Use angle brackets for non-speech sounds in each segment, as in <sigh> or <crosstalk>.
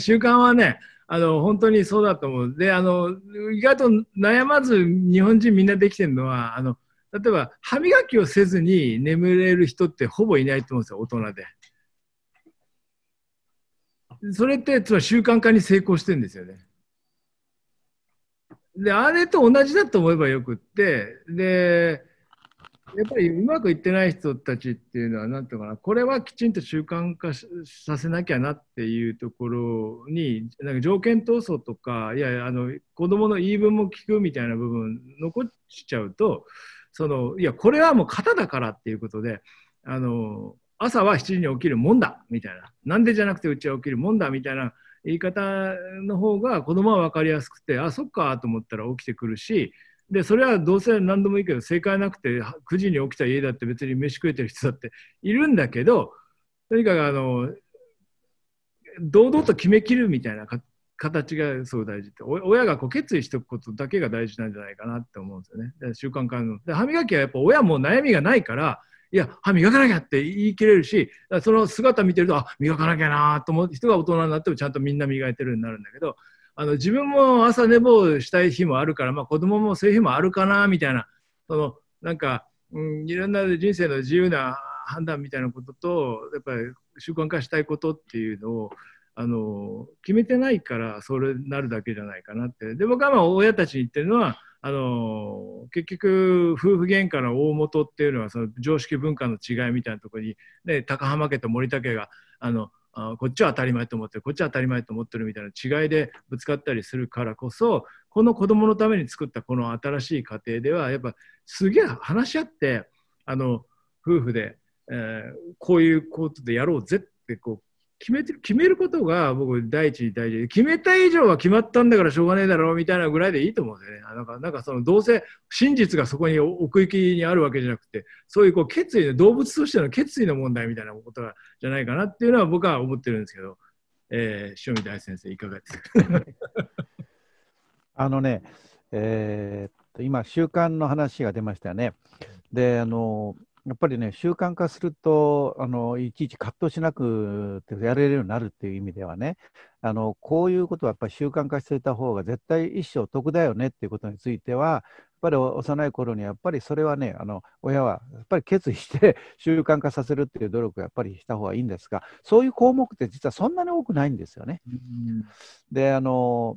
習慣はね、あの本当にそうだと思う。で、あの意外と悩まず日本人みんなできてるのは、あの例えば歯磨きをせずに眠れる人ってほぼいないと思うんですよ、大人で。それってつまり習慣化に成功してるんですよね。で、あれと同じだと思えばよくって、で、やっぱりうまくいってない人たちっていうのは、なんていうかな、これはきちんと習慣化させなきゃなっていうところに、なんか条件闘争とか、いや、あの子供の言い分も聞くみたいな部分残しちゃうと、そのいや、これはもう型だからっていうことで、あの朝は7時に起きるもんだみたいな、なんでじゃなくてうちは起きるもんだみたいな言い方の方が子供は分かりやすくて、あ、そっかと思ったら起きてくるし、でそれはどうせ何でもいいけど正解なくて9時に起きた家だって別に飯食えてる人だっているんだけどとにかくあの堂々と決めきるみたいな形がすごい大事って親がこう決意しておくことだけが大事なんじゃないかなって思うんですよね。で習慣化の。で歯磨きはやっぱ親も悩みがないからいや歯磨かなきゃって言い切れるしその姿見てるとあ磨かなきゃなと思う人が大人になってもちゃんとみんな磨いてるようになるんだけどあの自分も朝寝坊したい日もあるから、まあ、子供もそういう日もあるかなみたいなそのなんか、うん、いろんな人生の自由な判断みたいなこととやっぱり習慣化したいことっていうのをあの決めてないからそれなるだけじゃないかなって。で僕はまあ親たちに言ってるのはあの結局夫婦喧嘩の大元っていうのはその常識文化の違いみたいなところに、ね、高浜家と森田家があのあこっちは当たり前と思ってるこっちは当たり前と思ってるみたいな違いでぶつかったりするからこそこの子どものために作ったこの新しい家庭ではやっぱすげえ話し合ってあの夫婦で、えー、こういうことでやろうぜってこう決めて決めることが僕第一に大事で決めた以上は決まったんだからしょうがねえだろうみたいなぐらいでいいと思うんですよね。なんかなんかそのどうせ真実がそこに奥行きにあるわけじゃなくてそういうこう決意動物としての決意の問題みたいなことじゃないかなっていうのは僕は思ってるんですけど、えー、塩見大先生いかがですか？<laughs> あのね、えー、今習慣の話が出ましたよね。であのやっぱりね、習慣化すると、あのいちいち葛藤しなくてやれるようになるっていう意味ではね、あのこういうことはやっぱり習慣化していた方が絶対一生得だよねっていうことについては、ぱり幼い頃にやっぱりそれはね、あの親はやっぱり決意して <laughs> 習慣化させるっていう努力をやっぱりした方がいいんですが、そういう項目って実はそんなに多くないんですよね。うん、であの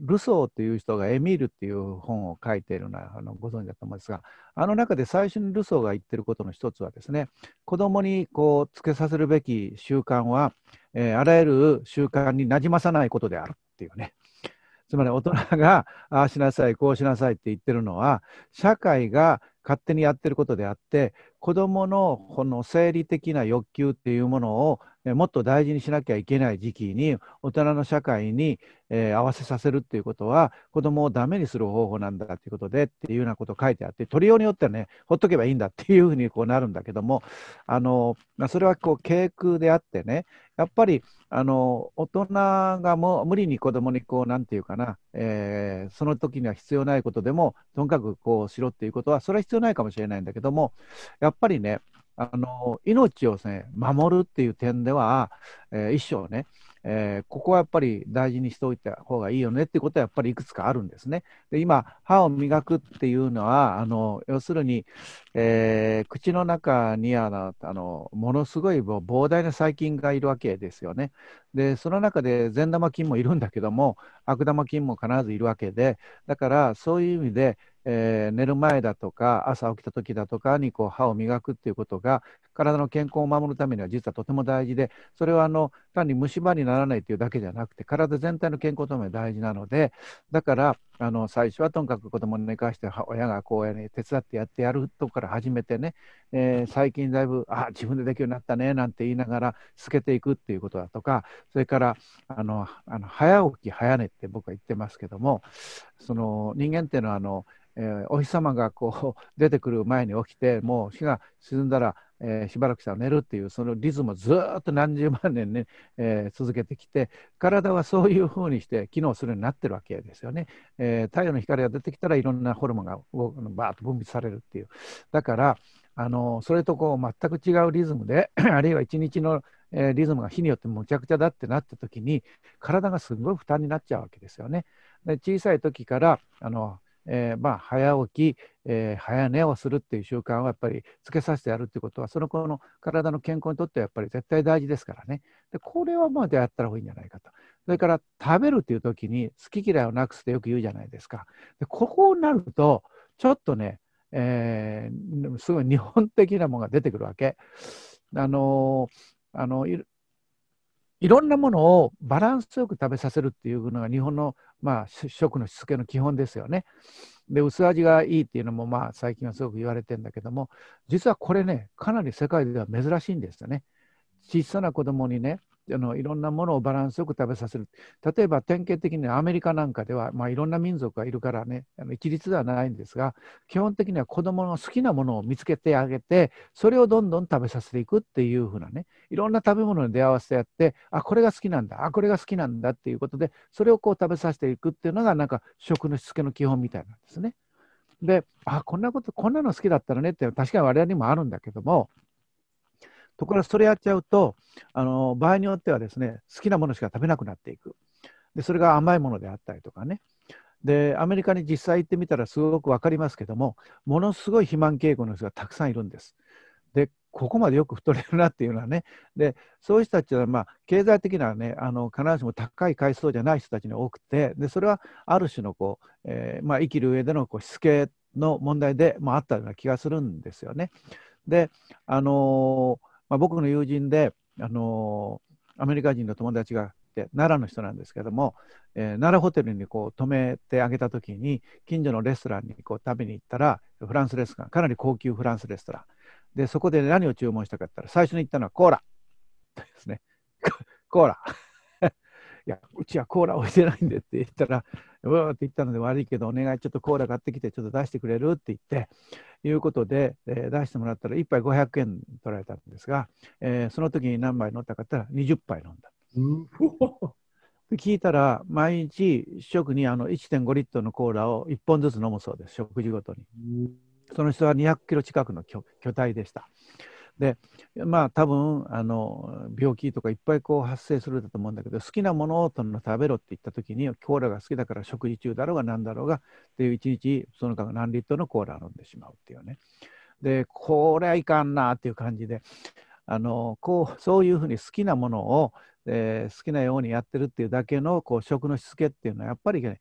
ルソーっていう人がエミールっていう本を書いているのはあのご存知だと思うんですが、あの中で最初にルソーが言ってることの一つはですね、子供にこうつけさせるべき習慣は、えー、あらゆる習慣になじまさないことであるっていうね。つまり大人がああしなさい、こうしなさいって言ってるのは、社会が勝手にやってることであって、子どものこの生理的な欲求っていうものをもっと大事にしなきゃいけない時期に大人の社会に、えー、合わせさせるっていうことは子供をダメにする方法なんだっていうことでっていうようなこと書いてあって取りようによってはねほっとけばいいんだっていうふうにこうなるんだけどもあの、まあ、それはこう傾空であってねやっぱりあの大人がもう無理に子供にこうなんていうかな、えー、その時には必要ないことでもとにかくこうしろっていうことはそれは必要ないかもしれないんだけどもやっぱりねあの命を、ね、守るっていう点では、えー、一生ね、えー、ここはやっぱり大事にしておいた方がいいよねっていうことはやっぱりいくつかあるんですね。で今歯を磨くっていうのはあの要するに、えー、口の中にあのあのものすごい膨大な細菌がいるわけですよね。でその中で善玉菌もいるんだけども悪玉菌も必ずいるわけでだからそういう意味でえー、寝る前だとか朝起きた時だとかにこう歯を磨くっていうことが体の健康を守るためには実はとても大事でそれはあの単に虫歯にならないというだけじゃなくて体全体の健康のために大事なのでだからあの最初はとにかく子供に寝かして親がこうや、ね、手伝ってやってやるとこから始めてね、えー、最近だいぶあ自分でできるようになったねなんて言いながら透けていくっていうことだとかそれからあのあの早起き早寝って僕は言ってますけどもその人間っていうのはあのえー、お日様がこう <laughs> 出てくる前に起きてもう日が沈んだら、えー、しばらくしたら寝るっていうそのリズムをずっと何十万年ね、えー、続けてきて体はそういうふうにして機能するようになってるわけですよね、え太陽の光が出てきたらいろんなホルモンがバーッと分泌されるっていうだからあのそれとこう全く違うリズムで <clears throat> あるいは一日のえ、リズムが日によってむちゃくちゃだってなった時に体がすごい負担になっちゃうわけですよね。で小さい時からあのえー、まあ、早起き、えー、早寝をするっていう習慣をやっぱりつけさせてやるっていうことはその子の体の健康にとってはやっぱり絶対大事ですからね。でこれはまあやったらいいんじゃないかと。それから食べるっていう時に好き嫌いをなくすってよく言うじゃないですか。でここになるとちょっとね、えー、すごい日本的なものが出てくるわけ。あのあのいろんなものをバランスよく食べさせるっていうのが日本の、まあ、食のしつけの基本ですよね。で薄味がいいっていうのも、まあ、最近はすごく言われてるんだけども実はこれねかなり世界では珍しいんですよね。小さな子供にねあのいろんなものをバランスよく食べさせる例えば典型的にアメリカなんかでは、まあ、いろんな民族がいるからねあの一律ではないんですが基本的には子どもの好きなものを見つけてあげてそれをどんどん食べさせていくっていうふうなねいろんな食べ物に出会わせてやってあこれが好きなんだあこれが好きなんだっていうことでそれをこう食べさせていくっていうのがなんか食のしつけの基本みたいなんですね。であこんなことこんなの好きだったらねって確かに我々にもあるんだけどもところがそれやっちゃうとあの場合によってはですね好きなものしか食べなくなっていくでそれが甘いものであったりとかねでアメリカに実際行ってみたらすごく分かりますけどもものすごい肥満傾向の人がたくさんいるんです。でここまでよく太れるなっていうのはねでそういう人たちはまあ経済的なねあの必ずしも高い階層じゃない人たちに多くてでそれはある種のこう、えー、まあ、生きる上でのこうしつけの問題でもあったような気がするんですよね。であのーまあ、僕の友人で、あのー、アメリカ人の友達がて奈良の人なんですけども、えー、奈良ホテルにこう泊めてあげた時に近所のレストランにこう食べに行ったらフランスレストランかなり高級フランスレストラン。でそこで何を注文したかったら最初に言ったのはコーラ。ですね。コーラ。いやうちはコーラ置いてないんでって言ったらうわーって言ったので悪いけどお願いちょっとコーラ買ってきてちょっと出してくれるって言っていうことで、えー、出してもらったら1杯500円取られたんですが、えー、その時に何杯飲んだかったら20杯飲んだ。で聞いたら毎日食にあの1.5リットルのコーラを1本ずつ飲むそうです食事ごとに。その人は200キロ近くの巨体でした。でまあ多分あの病気とかいっぱいこう発生するんだと思うんだけど好きなものをの食べろって言った時にコーラが好きだから食事中だろうが何だろうがっていう一日その間何リットルのコーラを飲んでしまうっていうねでこれはいかんなっていう感じであのこうそういうふうに好きなものを、えー、好きなようにやってるっていうだけのこう食のしつけっていうのはやっぱり、ね、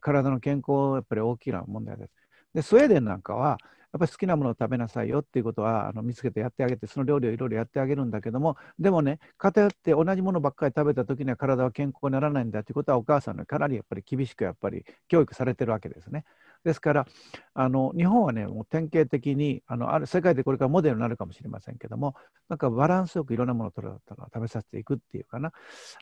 体の健康やっぱり大きな問題です。でスウェーデンなんかはやっぱり好きなものを食べなさいよっていうことはあの見つけてやってあげてその料理をいろいろやってあげるんだけどもでもね偏って同じものばっかり食べた時には体は健康にならないんだということはお母さんのかなりやっぱり厳しくやっぱり教育されてるわけですね。ですからあの日本はねもう典型的にあのある世界でこれからモデルになるかもしれませんけどもなんかバランスよくいろんなものを取る食べさせていくっていうかな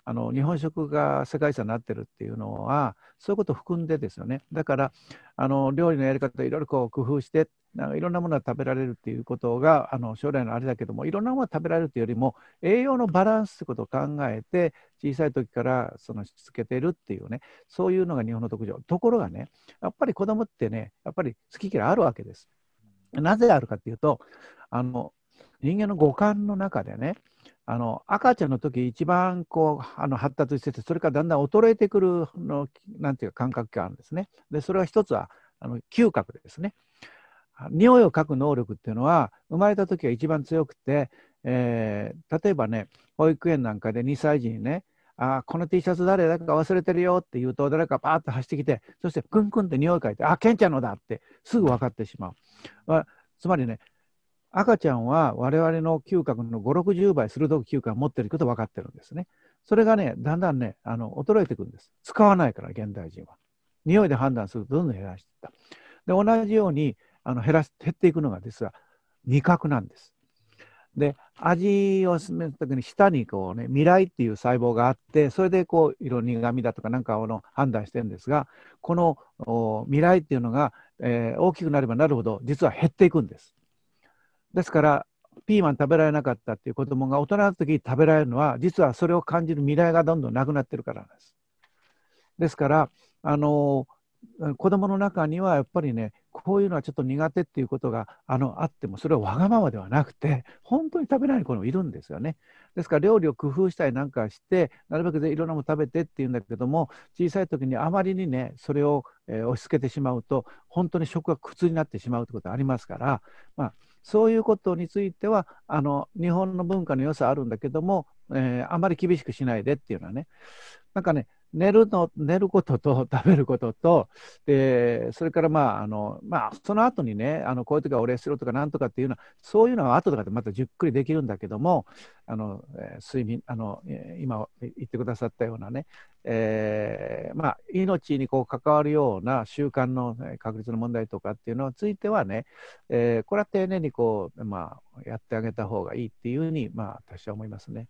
あの日本食が世界遺産になってるっていうのはそういうことを含んでですよねだからあの料理のやり方いろいろこう工夫してなんかいろんなものが食べられるっていうことがあの将来のあれだけどもいろんなものが食べられるというよりも栄養のバランスってことを考えて小さい時からそのしつけてるっていうねそういうのが日本の特徴ところがねやっぱり子供ってねやっぱり好き嫌いあるわけです。なぜあるかっていうとあの人間の五感の中でねあの赤ちゃんの時一番こうあの発達しててそれからだんだん衰えてくるのなんていうか感覚があるんですね。でそれは一つはあの嗅覚ですね。匂いを嗅ぐ能力っていうのは生まれた時が一番強くて、えー、例えばね保育園なんかで2歳児にねあこの T シャツ誰だか忘れてるよって言うと誰かパーッと走ってきてそしてクンクンって匂い嗅いであケンちゃんのだってすぐ分かってしまう。つまりね赤ちゃんは我々の嗅覚の560倍鋭く嗅覚を持っていること分かってるんですね。それがねだんだんねあの衰えていくんです。使わないから現代人は。匂いで判断するとどんどん減らしていった。で同じようにあの減らす減っていくのが実は味覚なんです。で味を進める時に下にこうね未来っていう細胞があってそれでこう色苦味だとかなんかをの判断してるんですがこの未来っていうのが、えー、大きくなればなるほど実は減っていくんです。ですからピーマン食べられなかったっていう子供が大人の時に食べられるのは実はそれを感じる未来がどんどんなくなってるからなんです。ですからあの子供の中にはやっぱりねこういうのはちょっと苦手っていうことがあのあっても、それはわがままではなくて、本当に食べない子もいるんですよね。ですから料理を工夫したりなんかして、なるべくいろんなもの食べてっていうんだけども、小さい時にあまりにね、それを、えー、押し付けてしまうと、本当に食が苦痛になってしまうということありますから、まあ、そういうことについてはあの日本の文化の良さあるんだけども、えー、あまり厳しくしないでっていうのはねなんかね寝るの寝ることと食べることとでそれからまああの、まあ、その後にねあのこういう時はお礼するとかなんとかっていうのはそういうのは後とかでまたじっくりできるんだけどもあの、えー、睡眠あの、今言ってくださったようなね、えー、まあ、命にこう関わるような習慣の確率の問題とかっていうのについてはね、えこれは丁寧にこう、まあ、やってあげた方がいいっていうふうに、まあ、私は思いますね。